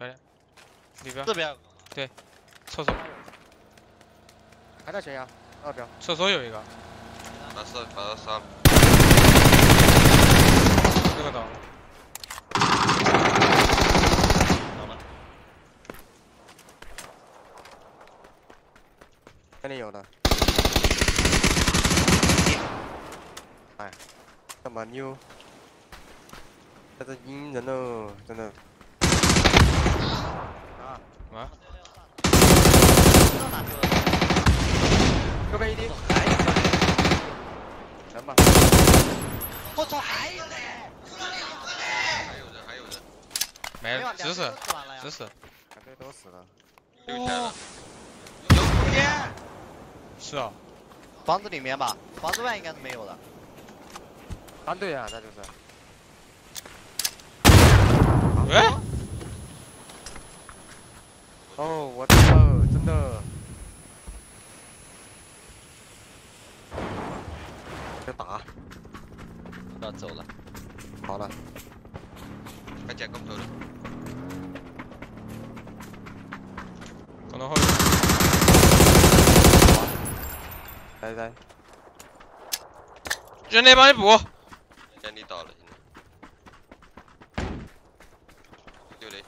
漂亮，里边这边。对厕所，还在悬崖二标，厕所有一个，打死打到杀了，这个倒了，懂了，这里有的。哎，这么牛，这是阴人喽，真的。啊，啊，知道哪个？右边一滴，还有一个，人吧。我操，还有呢！还有人还有人，没了，有只是两个都死完了呀只是两队都死了。六千了，有空间，是啊，房子里面吧，房子外应该是没有的。单队啊，那就是。哎，哦，我知道，真的。要打，要走了，好了，快捡工头了，可能后面。来来，人类帮你补，眼力倒了现在，六雷，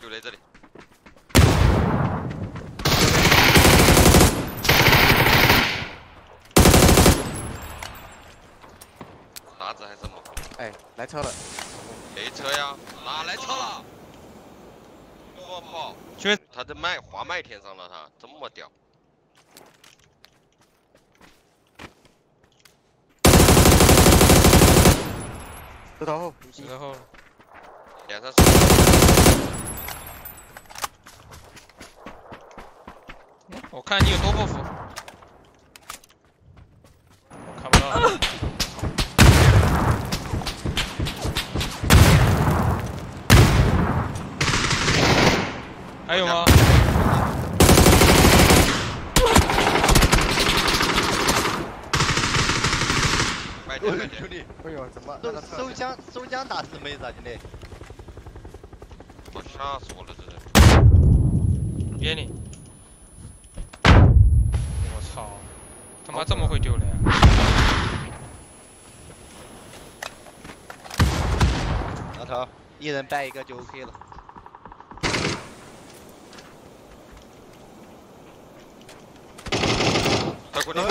六雷这里，子还是什么？哎，来车了，没车呀，哪来车了？我靠，去他在麦滑麦天上了，他这么屌，石头后，石头后，脸上我看你有多不服，我看不到，还有吗？兄，弟，哎呦，怎么？收收枪收枪打死妹子啊，兄弟！我吓死我了，这是。别你！我操！他妈这么会丢人啊！老头，一人掰一个就 OK 了。快过来！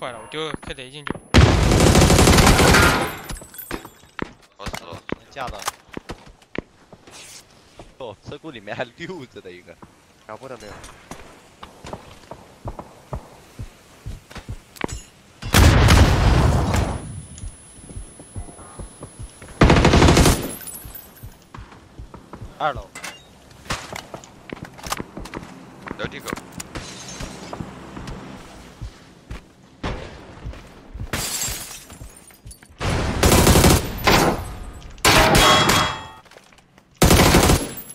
坏了，我丢个 K 雷进去。我死了，架到了。哦，车库里面还溜着的一个。脚步都没有。二楼。楼梯口。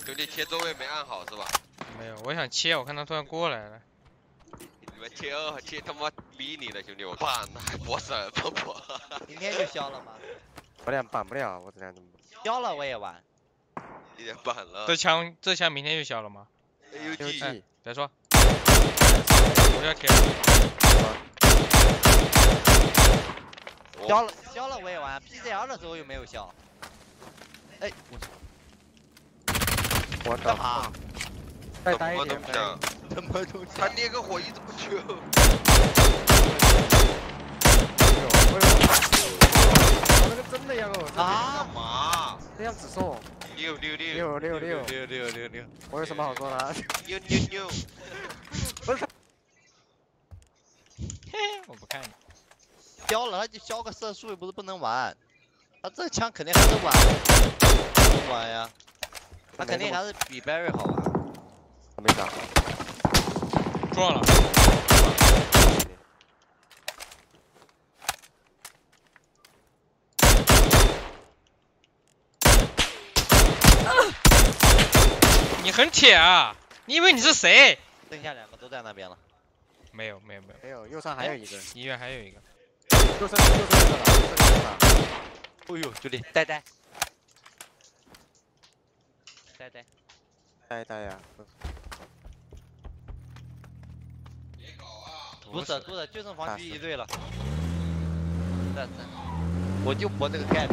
兄弟切座位没按好是吧？没有，我想切，我看他突然过来了。你们切二切他妈逼你的，兄弟，我办了还搏什么搏？明天就消了吗？我俩办不了，我这俩怎么？消了我也玩。一点办了这。枪这枪明天就消了吗？别说，我要贴。我消了消了我也玩。PCL 的时候又没有消。哎，我操我干嘛？再待一点东，西啊？什么东西他捏个火一怎么救？哎呦，哎呦，我那个真的呀哦，干啊？嘛？这样子说，六六六六六六，六六六六。我有什么好说的啊？六六六！嘿，我不看你。消了，他就消个射速，又不是不能玩。他这枪肯定还是玩，不玩呀。他肯定还是比 Barry 好玩。没打。撞了，你很铁啊！你以为你是谁？剩下两个都在那边了。没有，没有，没有，没有。右上还有一个，医院还有一个。右上右上一个了，右上一个了。哎呦，兄弟，呆呆，呆呆，呆呆呀！啊！不是，不是，就剩防区一队了。我就博这个盖。